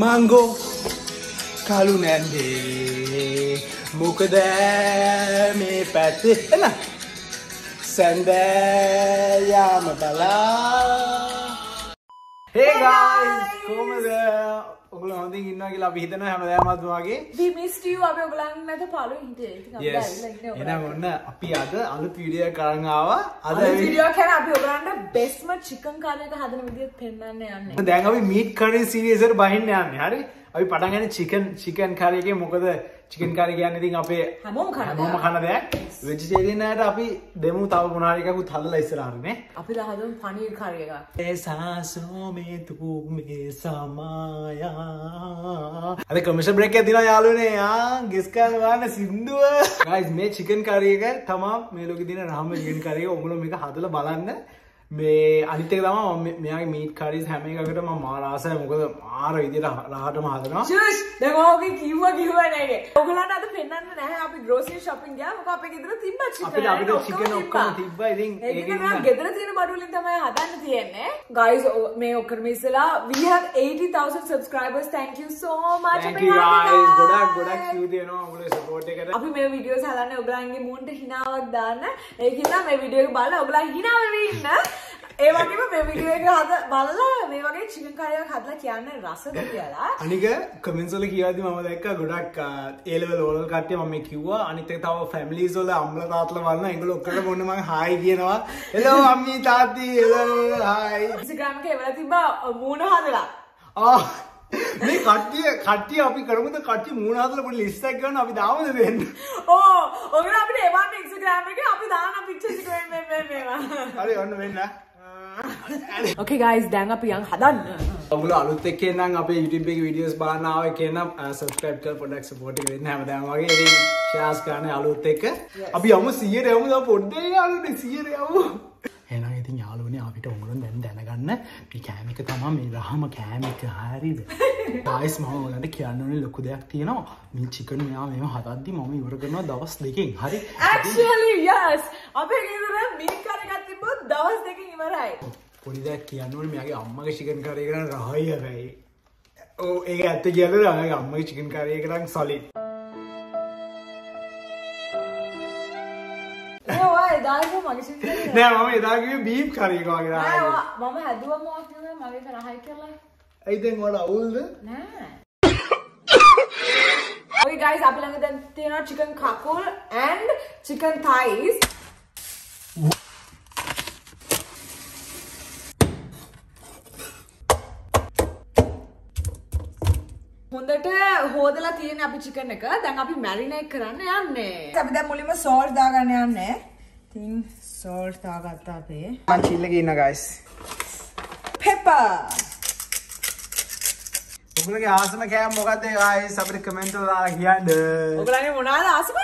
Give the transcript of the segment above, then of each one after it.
මංගෝ කලු නැන්දේ. මොකද මේ පැත්තේ? එල සැන්දෑයාම බලා. ඒගයි කොමද ඔගල හොඳින් ඉන්න කියලා අපි හිතන හැමදෑමත් වගේ. We missed you. අපි ඔයගලන් නැත පළු ඔයගලන්. එහෙනම් ඔන්න අපි අද අලුත් වීඩියෝ එකක් අරන් ආවා. අද වීඩියෝ එක අපි ඔයගලන්ට බෙස්ම චිකන් කාර් එක හදන විදිහත් පෙන්වන්න යන්නේ. දැන් අපි මීට් කරි සීරීස් එකට බහින්න යන්නේ. හරි? අපි පටන් ගන්නේ චිකන් චිකන් කරි එකේ මොකද චිකන් කාරි කියන්න ඉතින් අපේ හැමෝම හැමෝම කන දෙයක්? වෙජිටේරියන් අයට අපි දෙමු තව මොනාරි එකකුත් හදලා ඉස්සරහටනේ අපි හදමු පනීර් කාරි එකක්. ඒ සාසෝ මේ තු මේ සමායා. අද කමිෂන් බ්‍රේක් එක දිනා යාළුවනේ. ආ ගෙස් කරවන්න සින්දුව. ගයිස් මේ චිකන් කාරි එක තමා මේ ලෝකේ දින රාම චිකන් කාරි එක ඔගොල්ලෝ මේක හදලා බලන්න. මේ අනිත් එක තමයි මම මෙයාගේ මීට් කරීස් හැම එකකටම මම මාර ආසයි මොකද මාර විදියට රහටම හදනවා ඔයගේ කිව්වා නේද? ඔයගලන්ට අද පෙන්වන්න නැහැ අපි ග්‍රෝසරි shopping ගියා. මොකද අපේ ගෙදර chicken. අපිට අපිට චිකන් ඔක්කොම තිබ්බා ඉතින් ඒක ගෙදර තියෙන බඩු වලින් තමයි හදන්න තියෙන්නේ. ඔ- මේ ඔක්කොම ඉස්සලා we have 80000 subscribers. thank you so much. thank you guys. ගොඩක් ගොඩක් ස්තුතියි වෙනවා ඔයගොල්ලෝ support එකට අපි මේ වීඩියෝස් හදන්නේ ඔයගලන්ගේ මුන්ට හිනාවක් දාන්න. ඒකින්ද මේ වීඩියෝ එක බලලා ඔයගලන් වෙවි ඉන්න. ඒ වගේම මේ වීඩියෝ එක හද බලලා මේ වගේ චිකන් කරි එකක් හදලා කියන්නේ රසද කියලා. අනික කමෙන්ට්ස් වල කියද්දි මම දැක්කා ගොඩක් ඒ ලෙවල් ඕනල් කට්ටිය මම මේ කිව්වා අනිත් තව ෆැමිලිස් වල අම්ල තාත්තලා බලන ඒගොල්ලෝ ඔක්කොටම ඔන්න මම හායි කියනවා හෙලෝ අම්මී තාත්ති හායි එකේ එවලා තිබ්බා මූණ හදලා. ආ මේ කට්ටිය කට්ටිය අපි කරමුද කට්ටිය මූණ හදලා පොඩි ලිස්ට් එකක් ගන්න අපි දාමුද දෙන්න ඕ ඔයගොල්ලෝ අපිට එවන්න Instagram එකේ අපි දාන මේ මේ මේවා. හරි ඔන්න වෙන්න Okay guys දැන් අපි යන් හදන්න. ඔගුල අලුත් එක්ක නම් අපේ YouTube එකේ වීඩියෝස් බලන්න ආවේ කියනම් subscribe කරලා පොඩ්ඩක් support එක දෙන්න හැමදාම වගේ. ඉතින් shares කරන්න අලුත් එක්ක අපි යමු 100ට යමු දැන් පොඩ්ඩේ යාළුවනේ 100ට යමු. එහෙනම් ඉතින් යාළුවනේ අපිට උඹලන් දැන් දැනගන්න මේ කෑම එක තමයි මේ රහම කෑම එක. හරියද guys මම ඔයාලට කියන්න ඕනේ ලොකු දෙයක් තියෙනවා. මේ chicken මෙයා මේව හදද්දි මම ඉවර කරනවා දවස් දෙකකින් හරි? Yes. අපේ එකක් තිබ්බොත් දවස් දෙකකින් ඉවරයි. පොඩි දෙයක් කියන්න ඕනේ. මෙයාගේ අම්මගේ curry එක නම් රහයි හැබැයි. ඔව් ඒක ඇත්ත කියලා මගේ අම්මගේ chicken curry එක නම් ඔය එදාට මගේ නෑ මම එදා කිව්වේ බීෆ් කරි එක වගේ නෑ රහයි. ඔයා- මම හැදුවම ඔයා කිව්වේ මගේ කරහයි කියලා. ඇයි දැන් වල අවුල්ද? නෑ. Okay guys අපි ළඟ දැන් තියෙනවා chicken කකුල් and chicken thighs. හොඳට හෝදලා තියෙන අපි chicken එක දැන් අපි marinate කරන්න යන්නේ. අපි දැන් මුලින්ම salt දාගන්න යන්නේ. ඉතින් salt දාගත්තා අපේ. මං chill එකේ ඉන්න guys. pepper. ඔයගොල්ලෝගේ ආසම කෑම මොකද්ද guys? අපිට comment වල දාලා කියන්න. ඔගලගේ මොනාද ආසම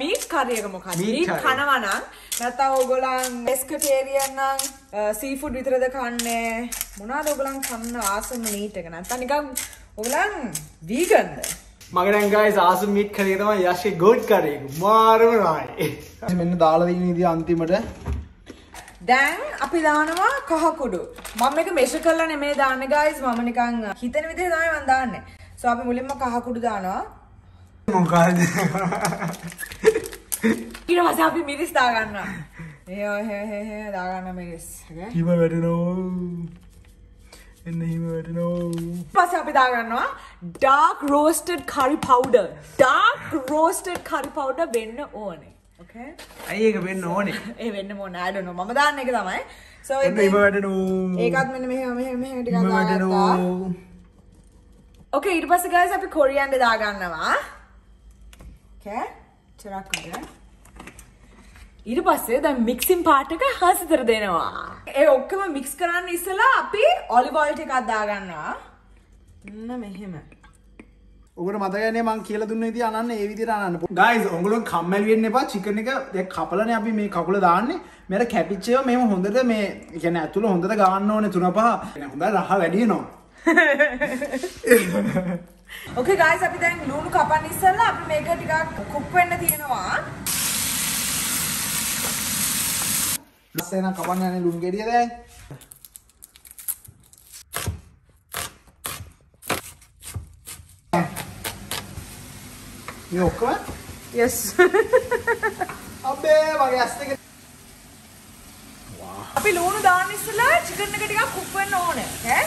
මීට් කරියක මොකක්ද Meat මීට් curry. කනවා නම් නැත්නම් ඔයගොල්ලන් වෙස්කටේරියන් නම් සීෆුඩ් විතරද කන්නේ මොනවාද ඔයගොල්ලන් කන්න ආසම මීට් එක නැත්නම් නිකන් ඔයගොල්ලන් වීගන්ද මගේ දැන් guys ආසම meat curry එක තමයි good curry එක. මාරම රායි. මෙන්න දාලා දෙන ඉතින් අන්තිමට දැන් අපි දානවා කහකුඩු මම මේක මෙෂර් කරලා නෙමෙයි දාන්නේ guys මම නිකන් හිතන විදිහට තමයි මම දාන්නේ සෝ අපි මුලින්ම කහකුඩු දානවා මොකද්ද? ඊට පස්සේ අපි මිරිස් දාගන්නවා ඒ හේ හේ හේ දාගන්න මිරිස්? හිම වැටෙනවා. එන්න හිම වැටෙනවා. පස්සේ අපි දාගන්නවා dark roasted curry powder. dark roasted curry powder වෙන්න ඕනේ. Okay? ඇයි ඒක වෙන්න ඕනේ? ඒ වෙන්න don't know. මම දාන්න එක තමයි. So එන්න හිම වැටෙනවා. ඒකත් මෙන්න මෙහෙම මෙහෙම මෙහෙම ටිකක් හිම දාගත්තා. වැටෙනවා. okay ඊට පස්සේ guys අපි කොරියන්ඩර් දාගන්නවා okay චරක් කරලා ඊට පස්සේ දැන් මික්සින් පාට් එක හසිතර දෙනවා ඒ ඔක්කොම මික්ස් කරන්න ඉස්සලා අපි ඔලිව් ඔයිල් ටිකක් දාගන්නවා මෙන්න මෙහෙම ඔකට මතකනේ මං කියලා දුන්න විදිහ අනන්න ඒ විදිහට අනන්න. ගයිස් ඔයගොල්ලෝ කම්මැලි වෙන්න එපා. චිකන් එක කපලානේ අපි මේ කකුල දාන්නේ. මෙර කැපිච්ච ඒවා මේව හොඳට මේ කියන්නේ ඇතුළ හොඳට ගන්න ඕනේ තුන පහ. හොඳ රහ වැඩි වෙනවා. ඕකේ ගයිස් අපි දැන් ලුණු කපන්න ඉස්සෙල්ලා අපි මේක ටිකක් කුක් වෙන්න තියෙනවා ලස්සේනම් කපන්න යන්නේ ලුණු ගෙඩිය දැන්. මේ ඔක්කොම? yes. අබේ මගේ ඇස් දෙක අපි ලුණු දාන්න ඉස්සලා චිකන් එක ටිකක් කුක් වෙන්න ඕනේ ඈ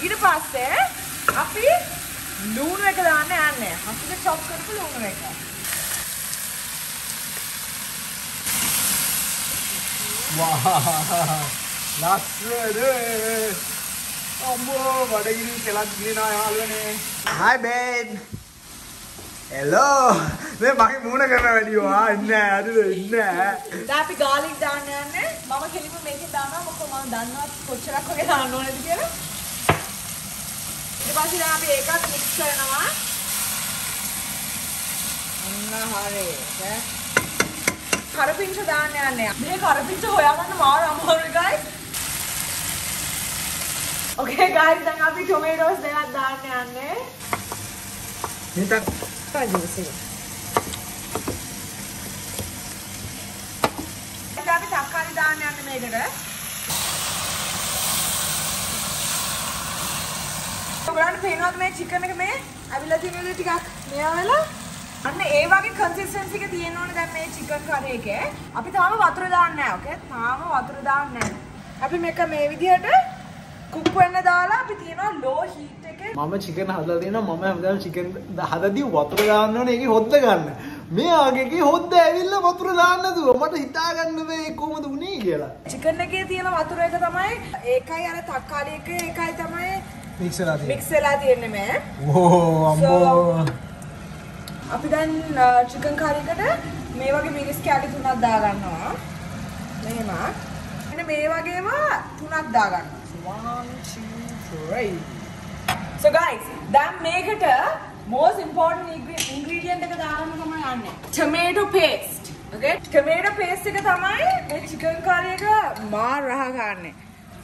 ඊට පස්සේ අපි ලුණු එක දාන්න යන්නේ අපිට චොප් කරපු ලුණු එක ලස්සන අම්බෝ බඩගිනි කෙලක් ගිනා යාළුවනේ. හයි බේබ් හෙලෝ මේ මගේ මූණ කරන වැඩිවා ඉන්න ඇදද ඉන්න දැන් අපි ගාලික් දාන්න යන්නේ. මම කෙලිම මේකෙන් දානවා. මොකද මම දන්නවා කොච්චරක් වගේ දාන්න ඕනේද කියලා. ඊට පස්සේ දැන් අපි ඒකත් මික්ස් කරනවා. අන්න හරි. ඈ කරපිංච දාන්න යන්නේ. මේ කරපිංච හොයාගන්න මාර අමාරුයි guys. Okay guys දැන් අපි tomatoes දෙකක් දාන්න යන්නේ. Juice එක. දැන් අපි තක්කාලි දාන්න යන්නේ මේකට. ඔයගොල්ලන්ට පේනවද මේ චිකන් එක මේ ඇවිල්ලා තියෙන විදිහ ටිකක්? මෙයා වෙලා අන්න ඒ වගේ කන්සිස්ටන්සි එක තියෙන්න ඕනේ දැන් මේ චිකන් කරේ එකේ. අපි තාම වතුර දාන්නේ නැහැ. ඕකේ? තාම වතුර දාන්නේ නැහැ. අපි මේක මේ විදිහට කුක් වෙන්න දාලා අපි තියනවා ලෝ හීට් එකේ මම චිකන් හදලා තියෙනවා මම හැමදාම චිකන් හදදී වතුර දාන්න ඕනේ ඒකේ හොද්ද ගන්න. මේ ආගේගේ හොද්ද ඇවිල්ලා වතුර දාන්න දුව මට හිතා ගන්න බෑ කොහොමද උනේ කියලා. චිකන් එකේ තියෙන වතුර එක තමයි ඒකයි අර තක්කාලි එක ඒකයි තමයි මික්සලා තියෙනවා. මික්ස් වෙලා තියෙන්නේ මේ. ඕ අම්බෝ. අපි දැන් චිකන් කාරියකට මේ වගේ මිරිස් කෑලි තුනක් දා ගන්නවා. මෙහෙම. මෙන්න මේ වගේම තුනක් දා ගන්නවා. So, one, two, three. So guys, දැන් මේකට most important ingre- ingredient එක දාගන්න තමයි යන්නේ. Tomato paste. Okay? Tomato paste එක තමයි මේ chicken curry එක මාර රහ ගන්නෙ.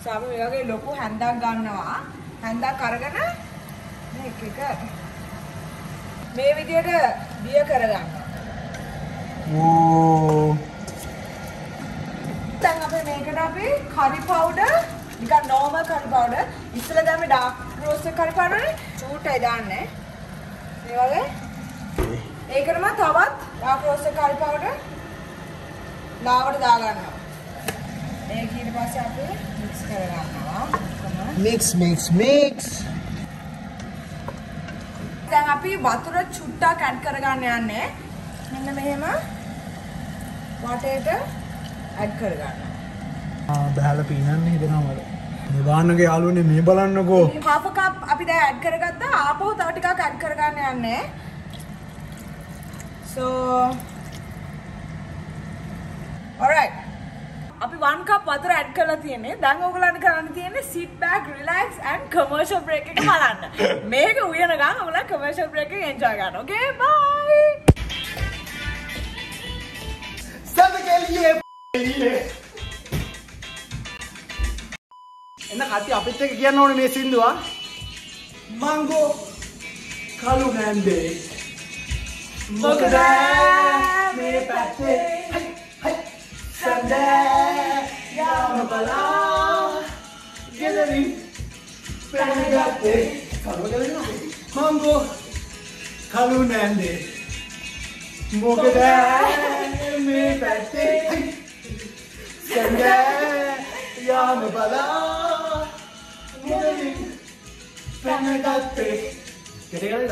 So අපි මේ වගේ ලොකු හැන්දක් ගන්නවා. හැන්දක් අරගෙන මේක එක මේ විදියට දිය කරගන්නවා. ඕ. දැන් අපි මේකට අපි curry powder නිකන් normal curry powder ඉස්සෙල්ලා දැම්මේ dark roast curry powder නේ චූටයි දාන්නේ. මේ වගේ ඒකටම තවත් dark roast curry powder ලාවට දා ගන්නවා. මේක ඊට පස්සේ අපි mix කරගන්නවා. Mix mix mix. දැන් අපි වතුර චුට්ටක් ඇඩ් කරගන්න යන්නේ. මෙන්න මෙහෙම වටේට ඇඩ් කරගන්නවා. ආ බහලා පීනන්න හිතනවා මට. මේ වාන්නගේ යාළුවනේ මේ බලන්නකෝ. half cup අපි දැන් ඇඩ් කරගත්තා ආපහු තව ටිකක් ඇඩ් කරගන්න යන්නේ. So alright. අපි 1 cup වතුර ඇඩ් කරලා තියෙන්නේ. දැන් ඕගොල්ලන්ට කරන්න තියෙන්නේ sit back, relax and commercial break එක බලන්න. මේක උයන ගමන් ඕගොල්ලන් commercial break එක enjoy ගන්න. Okay bye. सब के लिए लिए එන්න කටි අපිත් එක්ක කියන්න ඕනේ මේ සින්දුව මංගෝ කලු නැන්දේ මොකද මේ පැත්තේ හයි හයි සඳෑ යාම බලා ගෙදරින් පැනගත්තේ කලුගලින් මංගෝ කලු නැන්දේ මොකද මේ පැත්තේ සැඳෑ යාම බලා මුදලින් පැනගත්තේ කෙටගලද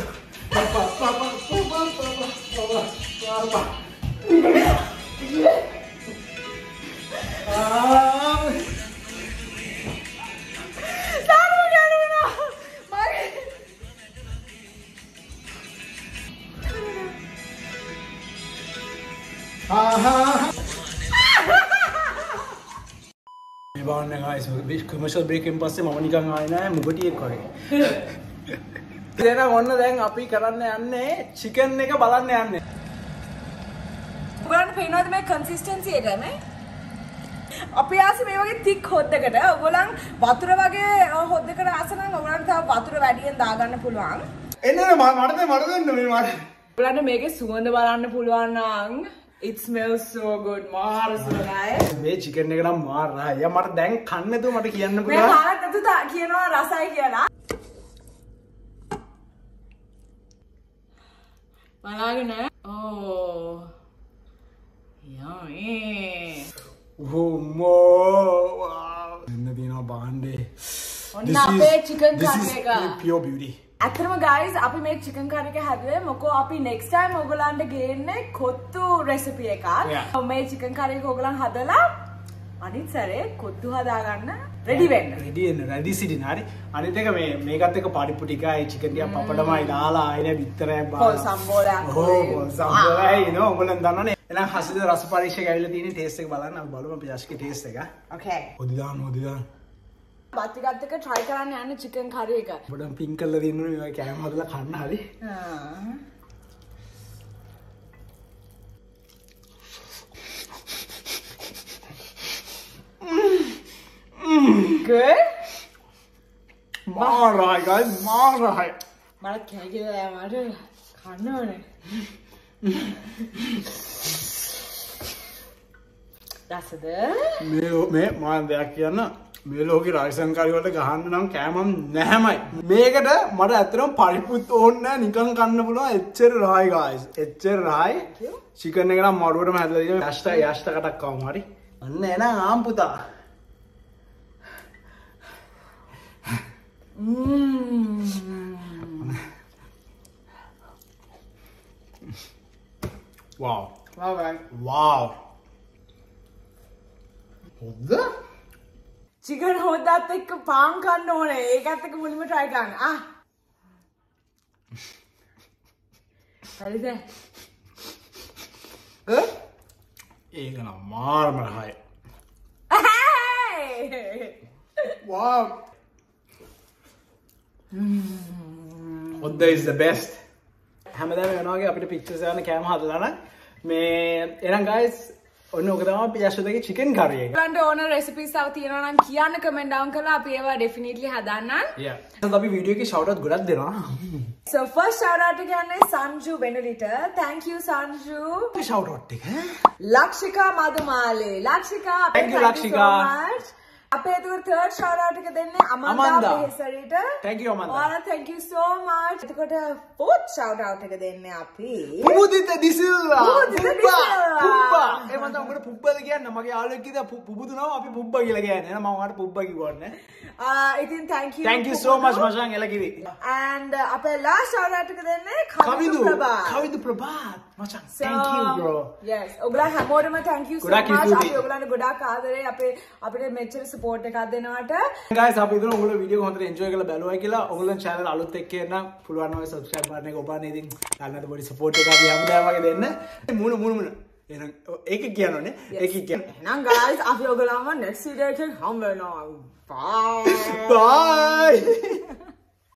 කමර්ෂල් බ්‍රේකෙන් පස්සේ මම නිකන් ආයේ නෑ මුගටියෙක් වගේ. එහෙනම් ඔන්න දැන් අපි කරන්න යන්නේ චිකන් එක බලන්න යන්නේ. ඔයගොල්ලන්ට පේනවද මේ කන්සිස්ටන්සි එක නේ? අපි ආසි මේ වගේ තික් හොද්දකට ඔයගොල්ලන් වතුර වගේ හොද්දකට ආස නම් ඔයගොල්ලන්ට තව වතුර වැඩියෙන් දාගන්න පුළුවන්. එන්න මට මට දෙන්න මේ මට. ඔයගොල්ලන්ට මේකේ සුවඳ බලන්න පුළුවන් නම් it smells so good මාර සුවඳයි. මේ චිකන් එක නම් මාරයි. මට දැන් කන්න නැතුව මට කියන්න තා- කියනවා රසයි කියලා. බලාගෙන ඕ හොමෝ එන්න තියෙනවා බාන්්ඩේ ඔන්න අපේ එක. පියෝ බියටි ඇතරම ගයිස් අපි මේ චිකන් කරක හැදුවේ මොකෝ අපි නෙක්ස් ටයිම් ඔගලන්ට ගේන්නේ කොත්තු රෙසිපිය එකක්. මේ චිකන් කරක ඔගලන් හදලා අනිත් සැරේ කොත්තු හදාගන්න රෙඩි වෙන්න. රෙඩියන්න රැදි සිටි හරි. අනිතක මේ මේකත් එක පඩිපු ටිකයි චිකටිය පපටමයි දාලා අයින විත්තරය පොල් සම්බෝලයක් හෝ සම්බලයි න ඔගලන් දන්නන එන හසිද රස පරික්ෂ ඇවිල තින ටේස්ක බලන්න. බලම පිශක ටේස් එක. ඕකේ හොදිදාන්න හොදිදා බත්තිගත්තක ට්‍රයි කරන්න යන්න චිකන් කරය එක. බොඩම් පින් කල්ල දන්න කෑම හදල කන්න හරි. මාරායිගයි මාරහයි මට කැකිල මට කන්න ඕනේ. දසද මේ මේ මාන් දෙයක් කියන්න මේ ලෝක රයිසංකාරිවලට ගහන්න නම් කෑමම් නැහැමයි. මේකට මට ඇතරම් පරිපුත් ඕන්න නිකන් කන්න පුළුව එච්චර රායි ගයිස් එච්චර රායි චිකන එක මරුවටම හැදල ෂ්ට යෂ්ට කටක් කවම් හරි. අන්න එන ආම්පුතා Wow. Wow. හොද්ද? චිකන් හොදත් එක්ක පාන් කන්න ඕනේ ඒකත් එක්ක මුලින්ම try කරන්න ආ හරිද ඒක නම් මාර්ම රහයි. Wow. හොද්ද is the best. හැමදාම වෙනවාගේ අපිට පික්චර්ස් යන කෑම හදලා නම්. මේ එනම් guys ඔන්න ඔක තමයි අපි යශෝදගේ chicken curry එක. ඔයගලන්ට ඕන රෙසිපීස් තව තියෙනවා නම් කියන්න කමෙන්ට් ඩවුන් කරලා අපි ඒවා ඩෙෆිනිට්ලි හදන්නම්. Yeah. එහෙනම් අපි වීඩියෝ එකේ shout out ගොඩක් දෙනවා. So first shout out කියන්නේ සංජු වෙනලිට. Thank you Sanju. අපි shout out එක. ලක්ෂිකා මදුමාලේ. ලක්ෂිකා අපේ Thank you, so ලක්ෂිකා. අපේ out එක දෙන්නේ අමන්දා. ඔයාලා thank you so much. එතකොට shout out එක දෙන්නේ අපි පුබුදිත දිසිල්ලා. උඹට පුබ්බද කියන්න මගේ යාළුවෙක් කිව්වා පු- පුබුදු නම අපි පුබ්බා කියලා කියන්නේ. එහෙනම් මම ඔයාලට පුබ්බා කිව්වන්නේ. ආ ඉතින් thank you. Thank you so much මචං එලකිරි. And uh, අපේ out එක දෙන්නේ කවිදු කවිදු ප්‍රභාත්. කවිදු ප්‍රභාත් මචං. So, Thank you bro. Yes. ඔගලා හැමෝටම. ස්තුතියි. අපි ඔයගලන්ට ගොඩාක් ආදරේ අපේ අපිට මෙච්චර support එකක් දෙනවට. අපි හිතන ඔයගොල්ලෝ වීඩියෝ එක හොඳට enjoy කරලා බැලුවයි කියලා. ඔයගොල්ලන් channel අලුත් එක්ක එන්න පුළුවන් නම් subscribe button එක ඔබාන ඉතින් ගන්නට පොඩි support එකක් අපි හැමදාම වගේ දෙන්න. මුණු මුණු මුණු. එහෙනම් ඒක කියනෝනේ. ඒක කියන්න. එහෙනම් guys අපි ඔයගලන්ව next video එකෙන් හම්බ වෙනවා. Bye. Bye.